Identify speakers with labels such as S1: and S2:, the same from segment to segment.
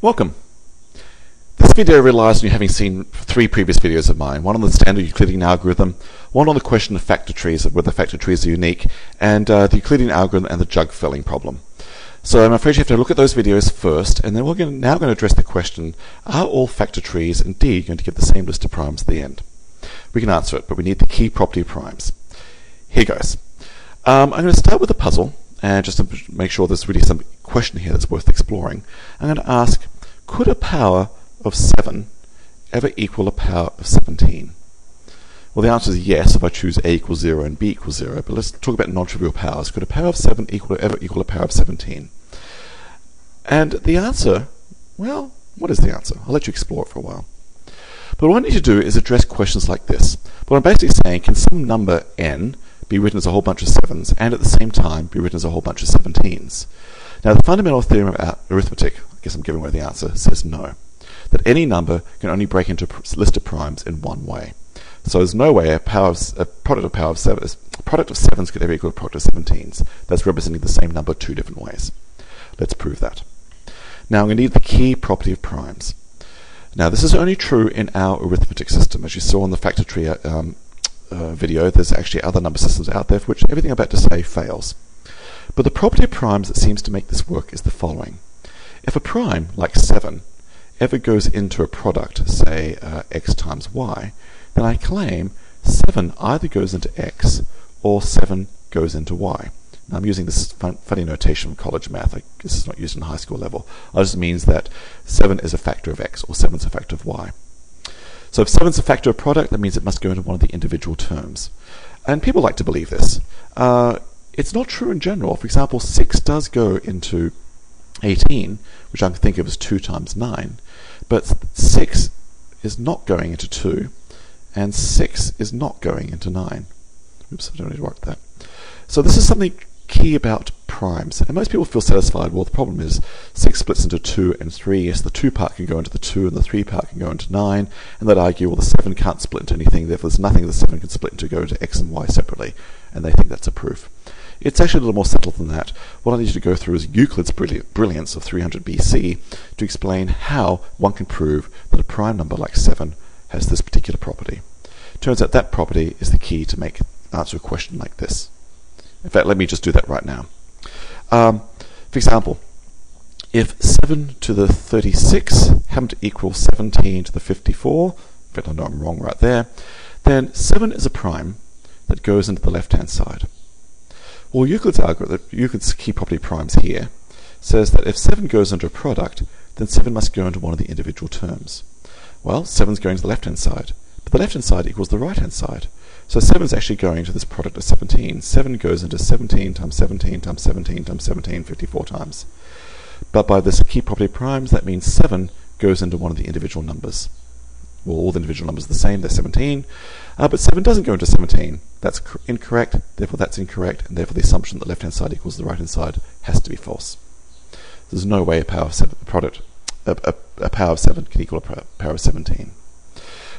S1: Welcome. This video relies on you having seen three previous videos of mine, one on the standard Euclidean algorithm, one on the question of factor trees, whether factor trees are unique, and uh, the Euclidean algorithm and the jug filling problem. So I'm afraid you have to look at those videos first, and then we're going to, now going to address the question, are all factor trees indeed going to give the same list of primes at the end? We can answer it, but we need the key property of primes. Here goes. Um, I'm going to start with a puzzle, and just to make sure there's really some question here that's worth exploring, I'm going to ask, could a power of 7 ever equal a power of 17? Well, the answer is yes if I choose a equals 0 and b equals 0, but let's talk about non-trivial powers. Could a power of 7 equal ever equal a power of 17? And the answer, well, what is the answer? I'll let you explore it for a while. But what I need to do is address questions like this. What I'm basically saying, can some number n be written as a whole bunch of 7s and at the same time be written as a whole bunch of 17s? Now, the fundamental theorem of arithmetic, I guess I'm giving away the answer, says no. That any number can only break into a list of primes in one way. So there's no way a, power of, a product of power of seven, a product of sevens could ever equal a product of seventeens. That's representing the same number two different ways. Let's prove that. Now I'm going to need the key property of primes. Now this is only true in our arithmetic system. As you saw in the factor tree um, uh, video, there's actually other number systems out there for which everything I'm about to say fails. But the property of primes that seems to make this work is the following. If a prime, like 7, ever goes into a product, say uh, x times y, then I claim 7 either goes into x or 7 goes into y. Now I'm using this fun, funny notation from college math. I guess it's not used in high school level. It just means that 7 is a factor of x or 7 is a factor of y. So if 7 is a factor of product, that means it must go into one of the individual terms. And people like to believe this. Uh, it's not true in general. For example, 6 does go into 18, which I can think of as 2 times 9, but 6 is not going into 2, and 6 is not going into 9. Oops, I don't need to work that. So this is something key about primes. And most people feel satisfied, well, the problem is 6 splits into 2 and 3. Yes, the 2 part can go into the 2 and the 3 part can go into 9. And they'd argue, well, the 7 can't split into anything, therefore there's nothing the 7 can split into go into x and y separately. And they think that's a proof. It's actually a little more subtle than that. What I need you to go through is Euclid's brilliance of 300 BC to explain how one can prove that a prime number like 7 has this particular property. Turns out that property is the key to make answer a question like this. In fact, let me just do that right now. Um, for example, if 7 to the 36 happened to equal 17 to the 54, in fact I know I'm wrong right there, then 7 is a prime that goes into the left-hand side. Well, Euclid's algorithm, Euclid's key property primes here, says that if 7 goes into a product, then 7 must go into one of the individual terms. Well, 7 is going to the left-hand side, but the left-hand side equals the right-hand side. So 7 is actually going to this product of 17. 7 goes into 17 times 17 times 17 times 17 54 times. But by this key property primes, that means 7 goes into one of the individual numbers. Well, all the individual numbers are the same, they're 17. Uh, but 7 doesn't go into 17. That's incorrect, therefore that's incorrect, and therefore the assumption that the left-hand side equals the right-hand side has to be false. There's no way a power of seven, a product, a, a, a power of 7 can equal a power of 17.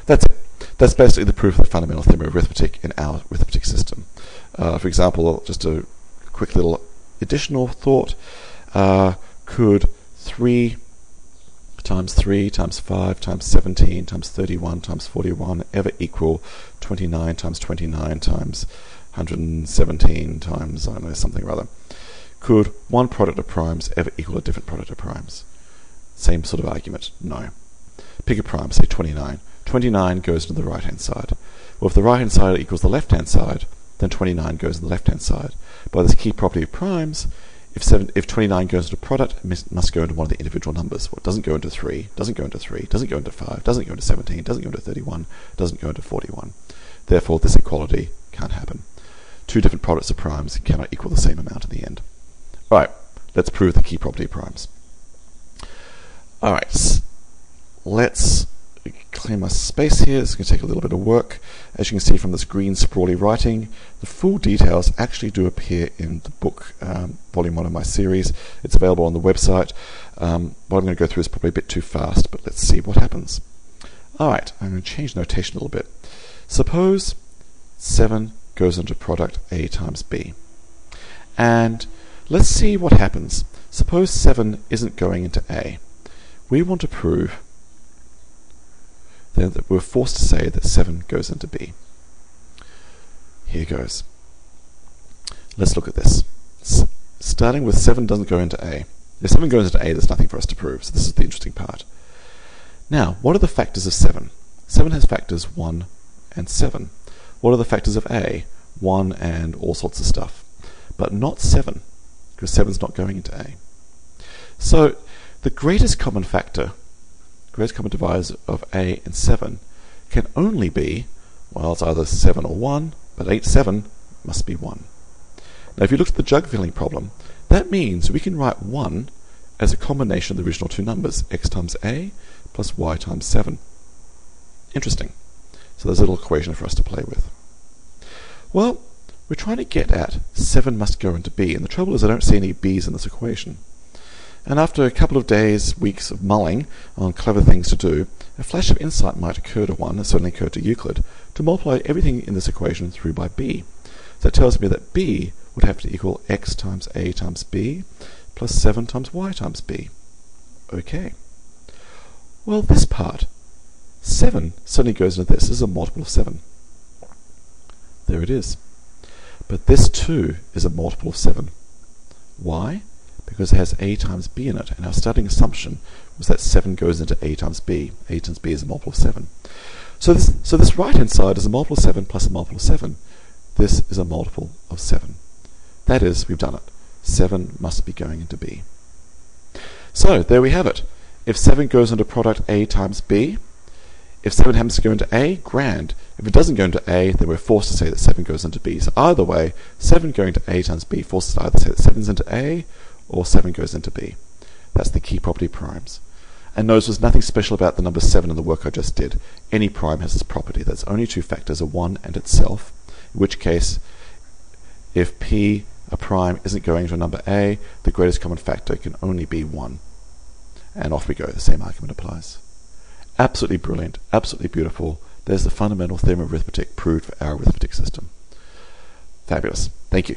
S1: That's it. That's basically the proof of the fundamental theorem of arithmetic in our arithmetic system. Uh, for example, just a quick little additional thought. Uh, could 3 times 3 times 5 times 17 times 31 times 41 ever equal 29 times 29 times 117 times, I don't know, something or other. Could one product of primes ever equal a different product of primes? Same sort of argument, no. Pick a prime, say 29. 29 goes to the right hand side. Well, if the right hand side equals the left hand side, then 29 goes to the left hand side. By this key property of primes, if, seven, if 29 goes into a product, it must go into one of the individual numbers. Well, it doesn't go into 3, doesn't go into 3, doesn't go into 5, doesn't go into 17, doesn't go into 31, doesn't go into 41. Therefore, this equality can't happen. Two different products of primes cannot equal the same amount in the end. Alright, let's prove the key property of primes. Alright, let's clear my space here. It's going to take a little bit of work. As you can see from this green sprawly writing, the full details actually do appear in the book, um, volume one of my series. It's available on the website. Um, what I'm going to go through is probably a bit too fast, but let's see what happens. Alright, I'm going to change notation a little bit. Suppose 7 goes into product A times B. And let's see what happens. Suppose 7 isn't going into A. we want to prove then we're forced to say that 7 goes into B. Here goes. Let's look at this. S starting with 7 doesn't go into A. If 7 goes into A, there's nothing for us to prove, so this is the interesting part. Now, what are the factors of 7? 7 has factors 1 and 7. What are the factors of A? 1 and all sorts of stuff. But not 7, because 7's not going into A. So, the greatest common factor, greatest common divisor of A and 7, can only be, well, it's either 7 or 1, but 8, 7 must be 1. Now, if you look at the jug filling problem, that means we can write 1 as a combination of the original two numbers, x times a plus y times 7. Interesting. So there's a little equation for us to play with. Well, we're trying to get at 7 must go into b, and the trouble is I don't see any b's in this equation. And after a couple of days, weeks of mulling on clever things to do, a flash of insight might occur to one, it certainly occurred to Euclid, to multiply everything in this equation through by b. That tells me that b would have to equal x times a times b plus 7 times y times b. Okay. Well, this part, 7 suddenly goes into this. This is a multiple of 7. There it is. But this too is a multiple of 7. Why? Because it has a times b in it, and our starting assumption was that 7 goes into a times b. a times b is a multiple of 7. So this, so this right-hand side is a multiple of 7 plus a multiple of 7. This is a multiple of 7. That is, we've done it. 7 must be going into B. So, there we have it. If 7 goes into product A times B, if 7 happens to go into A, grand. If it doesn't go into A, then we're forced to say that 7 goes into B. So either way, 7 going to A times B forces us to either say that 7 is into A or 7 goes into B. That's the key property primes. And notice there's nothing special about the number 7 in the work I just did. Any prime has this property. There's only two factors, a 1 and itself, in which case, if P a prime isn't going to a number a, the greatest common factor can only be 1. And off we go, the same argument applies. Absolutely brilliant, absolutely beautiful. There's the fundamental theorem of arithmetic proved for our arithmetic system. Fabulous. Thank you.